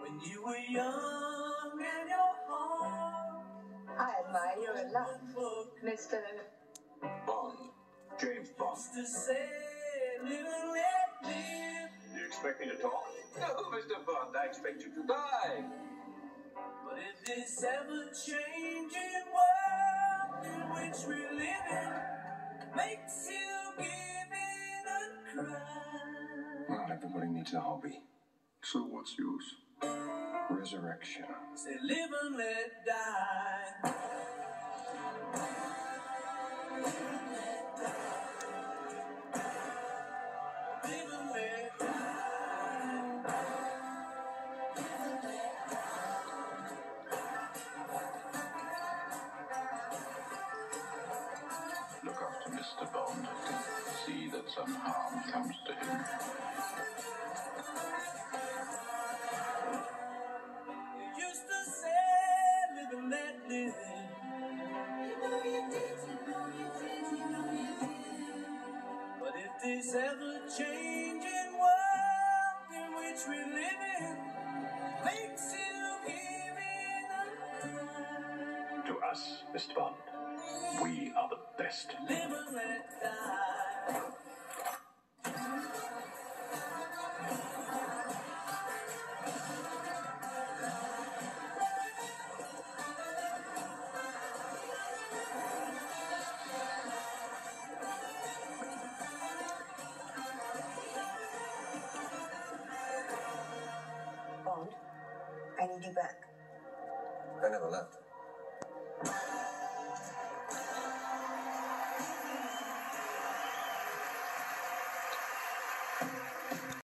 When you were young and your heart. I admire your love, Mr. Bond. James Bond. To say, little let live. You expect me to talk? No, Mr. Bond, I expect you to die. But in this ever changing world in which we live in, everybody needs a hobby. So what's yours? Resurrection. Say, live and let die. Live and let die. Look after Mr. Bond. See that some harm comes to him. But if this ever-changing world in which we live in makes you give and To us, Mr. Bond, we are the best. live and let die. I need you back. I never left.